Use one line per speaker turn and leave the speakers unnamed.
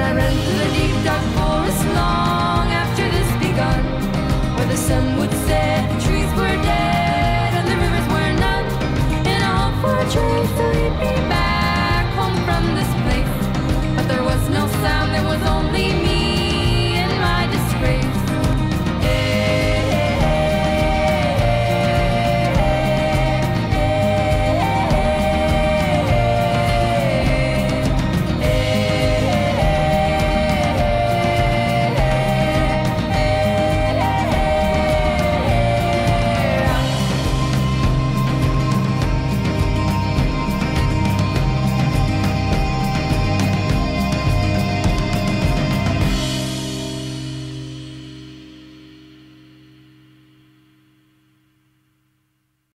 I ran through the deep dark forest long after begun, where the sun would set.